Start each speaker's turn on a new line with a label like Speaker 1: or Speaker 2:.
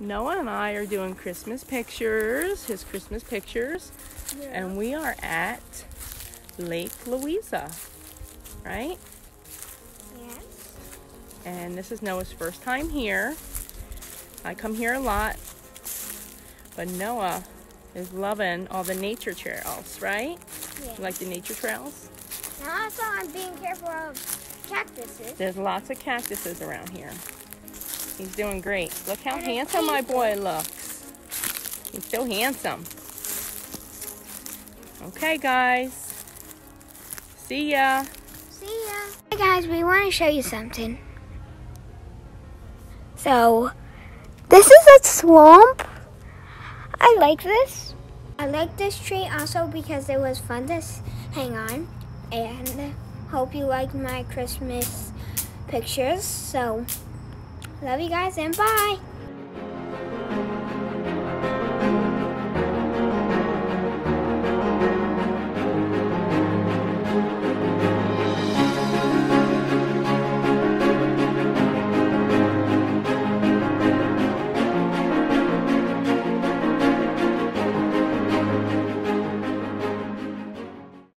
Speaker 1: Noah and I are doing Christmas pictures, his Christmas pictures, and we are at Lake Louisa, right?
Speaker 2: Yes.
Speaker 1: And this is Noah's first time here. I come here a lot, but Noah is loving all the nature trails, right?
Speaker 2: Yeah.
Speaker 1: You like the nature trails?
Speaker 2: Now also I'm being careful of cactuses.
Speaker 1: There's lots of cactuses around here. He's doing great. Look how
Speaker 2: And
Speaker 1: handsome my boy looks. He's so handsome. Okay, guys. See ya.
Speaker 2: See ya. Hey guys, we want to show you something. So, this is a swamp. I like this. I like this tree also because it was fun to hang on. And hope you liked my Christmas pictures. So, love you guys and bye.